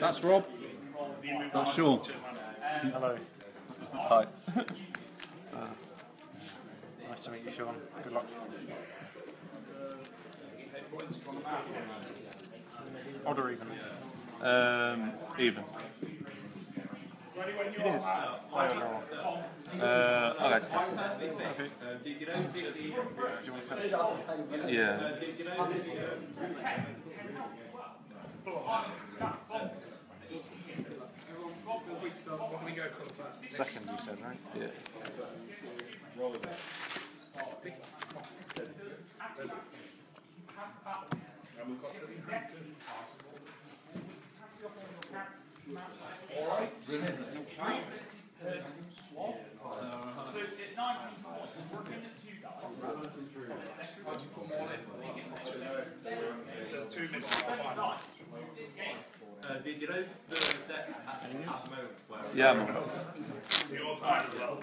That's Rob. That's Sean. Hello. Hi. Nice to meet you, Sean. Good luck. Odd or even? Um, even. It is. High or lower? Uh, okay. so- Okay. Do you want to cut it? Yeah. Second, you said, right? Yeah. There's two missing on final. Do you know the, the at, at the moment where Yeah, man. So your time as well.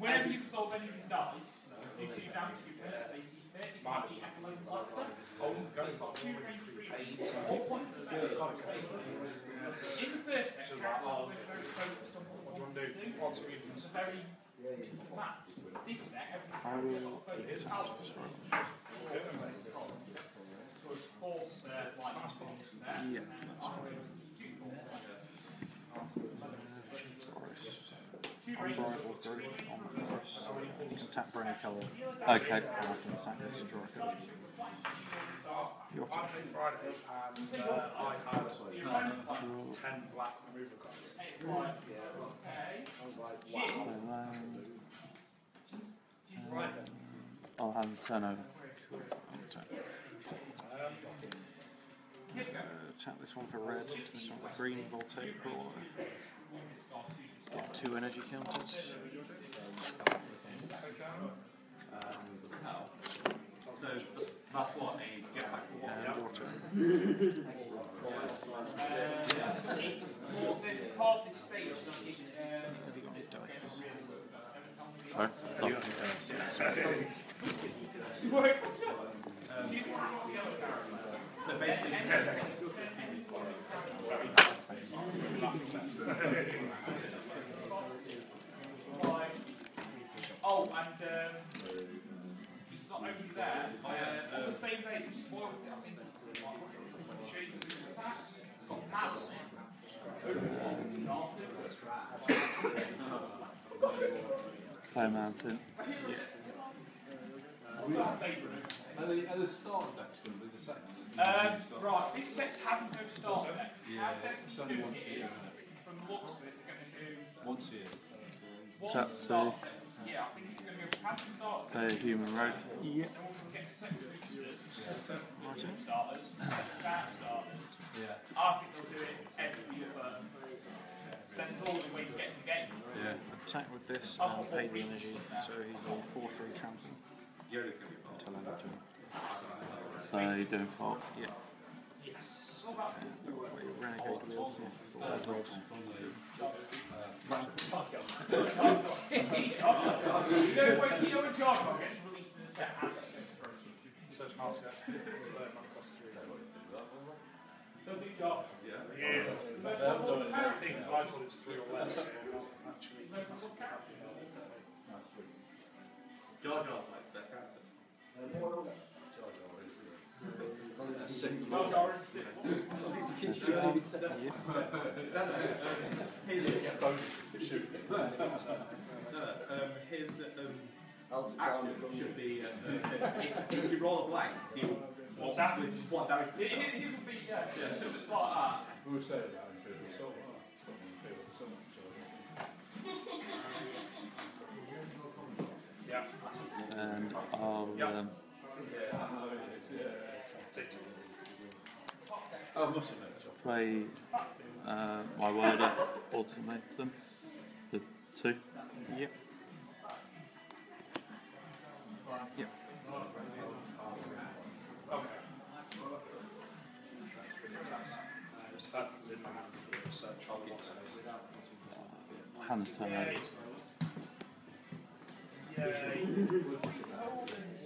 Whenever you resolve any of these dice, you do damage to your first AC fit. It might be Echelon Blaster. Oh, it's got two range three. All points. In the first section, characters are very focused on what they want to do. It's a very it's a match. This set, everything's focused. So it's force, uh, like, response there. Yeah. Tap colour. Okay. I can sack this to draw. Your turn. Friday, and uh, I had um, ten black removal cards. Okay. I was like, wow. Um, Right. I'll hand the turn over. turn. Uh, tap this one for red, this one for green, voltaic brawler. Get two energy counters. so that's what a get back to what And your. Have you got any dice? Sorry. You got any dice? Yeah, sorry. so basically Oh, and um, it's not only there. Uh, on the same day, we spoiled it. I think it's like shades of that. It's got mad on it. Play mountain. Um, right, this set's haven't no start next. How Destiny's doing it is, from the looks of it, they're going to do once a year. one Tap start two. Yeah, I think it's going to go Phantom Start set. Play human road. Yeah. Then we're going to get second boosters, Martin. starters, back starters. Yeah. I think they'll do it every other. Then it's all the way you get the game. Yeah. Attack with this and pay the energy, so he's a 4 3 champion. You're going to be Until end of turn. So you're doing fault. Yeah. Yes. Renegade wheels for red. You know when you know when Jar Jar gets released in the set, how does it go through? Search hard to get. Learn my cost three. So. Yeah. I think I thought it's three or less. Actually, Jar Jar's like that his um, action should be uh, if, if you roll a blank, he'll what, what damage? It would be, yeah, yeah, so it's like that. yeah. And I'll um, Take two. play uh, my worder, automate them. The two. Yep. Yep. Okay. That's in my hand. Search for what says. Hand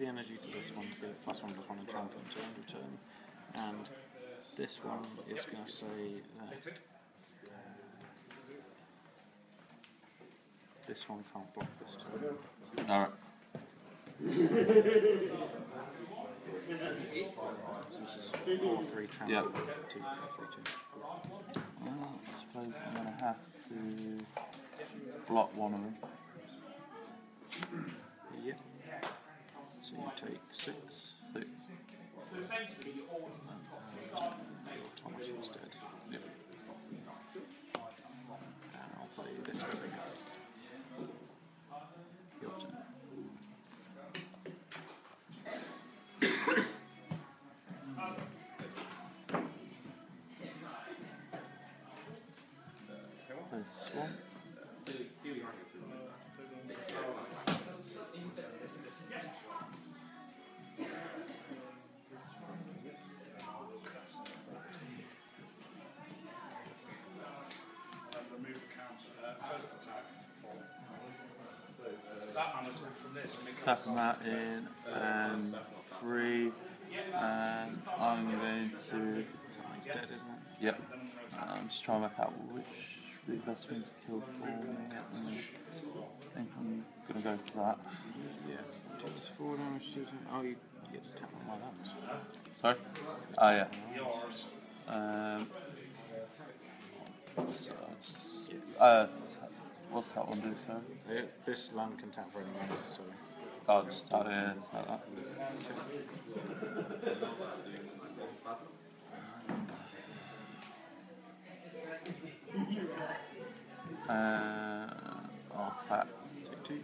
the energy to this one to get plus one plus one enchantment to end of turn. And this one is going to say that uh, this one can't block this turn. Alright. So this is 4 3 trample. Yep. 2 3 2. Well, I suppose I'm going to have to block one of them. Tap that in and three. And I'm going to. Dead, isn't it? Yep. I'm just trying to work out which the best thing to kill for me. at the minute. I think I'm going to go for that. Yeah. 4 damage to Oh, you get to tap them like that. Sorry? Oh, yeah. Um, so I'll just- uh, what's that one do, sorry? Uh, This land can tap for any mana, so. I'll just tap, yeah, tap that. Uh, I'll tap. Take 2.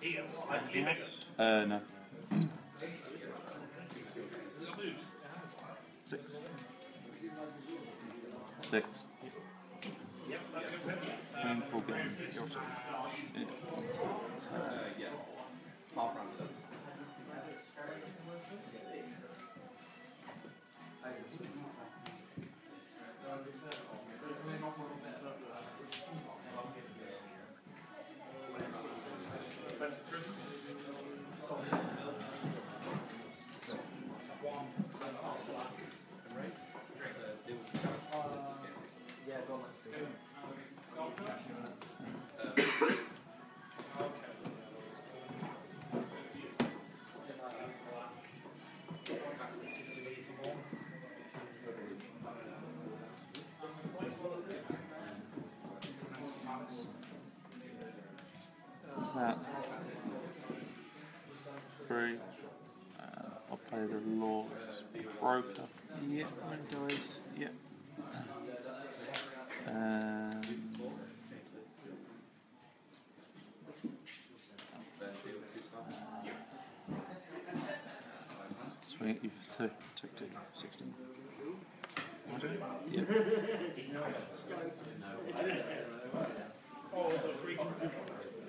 He gets slightly bigger. Uh, no. Six. Yep, that goes in. Painful game. Yeah, The Lord's Broker. Yeah, dies. Yeah. Um, swing at you for two. Take 2. 16. Yep. Oh, the region control.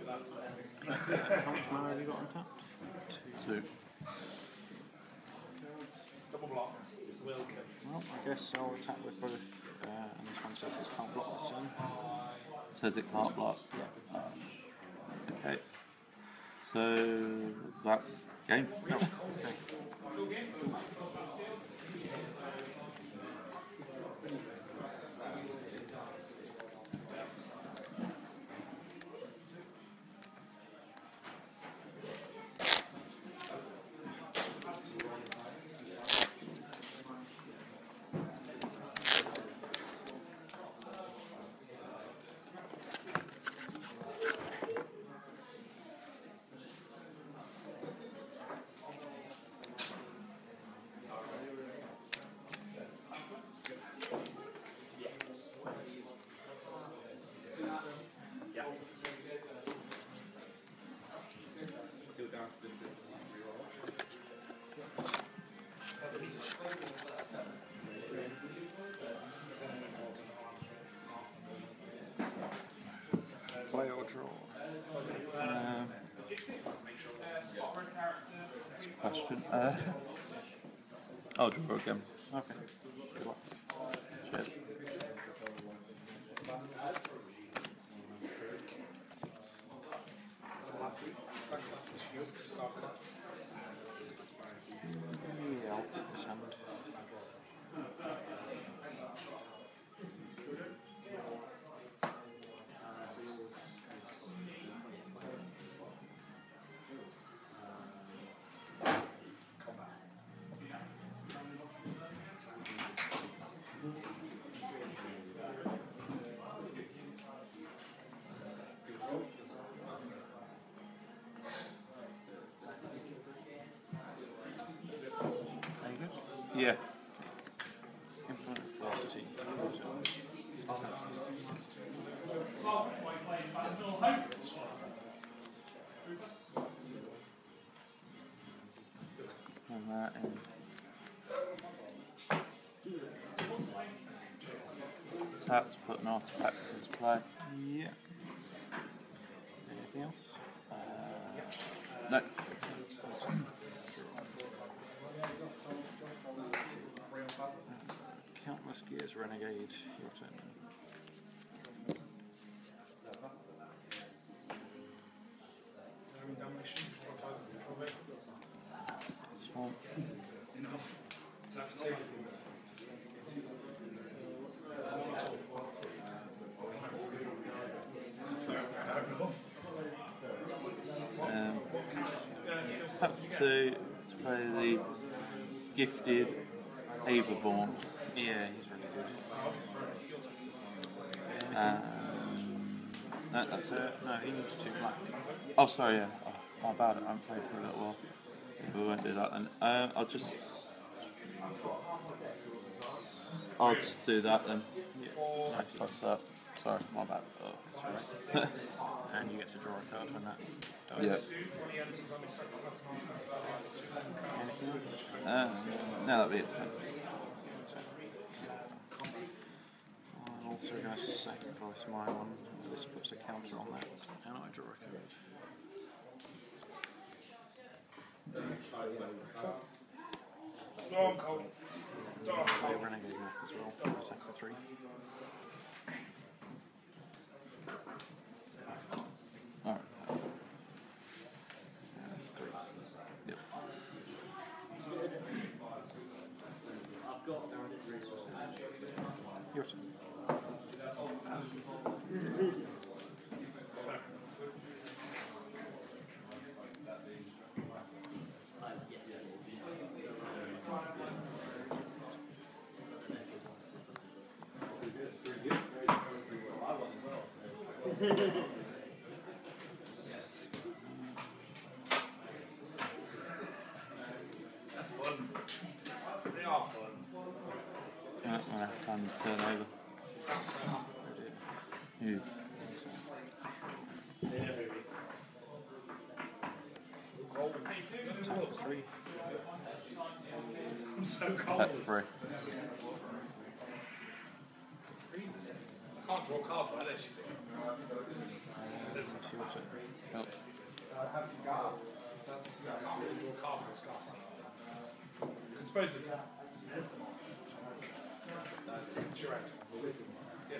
That's there. How much mana have you got untapped? Two. Well, I guess I'll attack with both, uh, and this one says it can't block this turn. Says it can't block. Yeah. Okay. So that's game. No. Okay. Cool. play or draw. Um, question. Uh, I'll draw again. Okay. That in. That's put an artifact into play. Yeah. Anything else? Uh, no. Countless Gears Renegade, your turn. Damnation, Enough. Tap two. Um, tap two to play the gifted Aetherborn. Yeah, he's really good. Um, no, that's it. No, he needs two black. Oh, sorry, yeah. Oh, my bad. I haven't played for a little while. We won't do that then. Uh, I'll just. I'll just do that then. Yeah. What's up? Sorry, my bad. Oh, sorry. And you get to draw a card when that dies. yeah. When he enters on his sacrifice an artifact value of two cards. Anything else? Uh, no, that'll be it. Thanks. I'm also going to sacrifice my one. This puts a counter on that, and I draw a card. Storm uh, cold. Dark Play cold. Renegade as well. Attack for three. Alright. Yep. Your turn. They are fun. Yeah, I'm gonna have time to turn over. Sounds so cold. Attack three. I'm so cold. Free. Can't draw cards like this, you see. It's, Your turn. Yep. that's, I can't really draw cards with a scarf like that. I suppose it can. It's your. Yeah.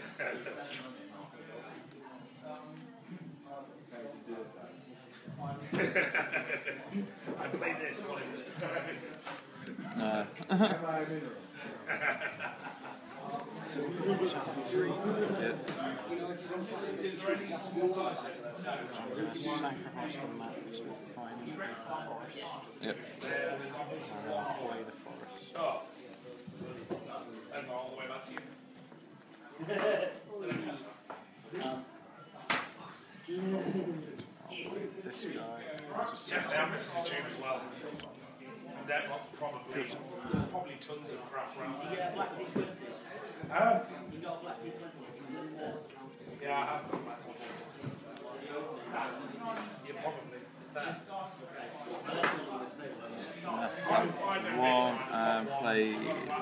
I play this, what is it? Uh. No. Yep. there? There's obviously And the forest. Oh. All the way back to you. This guy. A Yes, six. I am missing the tube as well. And that one probably, there's probably tons of crap around there. black um, D20. Huh? You got a black D20 from this. Yeah, one. And play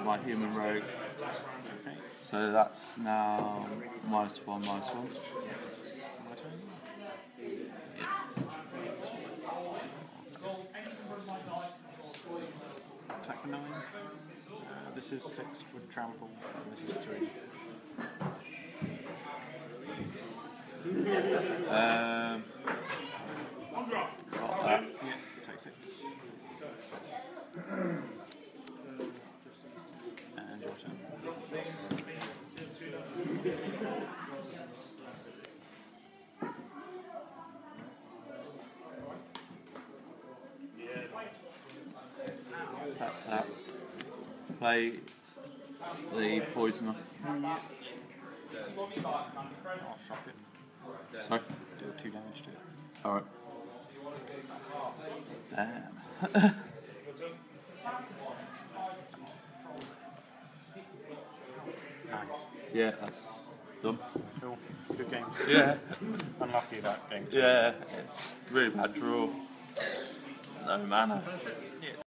my human rogue. Okay. So that's now minus one, minus one. Attack nine. Uh, this is six with trample, and this is three. Um, got that. Yeah, take six. And your turn. Tap tap. Play the poisoner. I'll shock it. Sorry. Do two damage to it. Alright. Damn. Nine. yeah, that's done. Cool. Good game. Yeah. Unlucky that game. Yeah, it's really bad draw. No mana.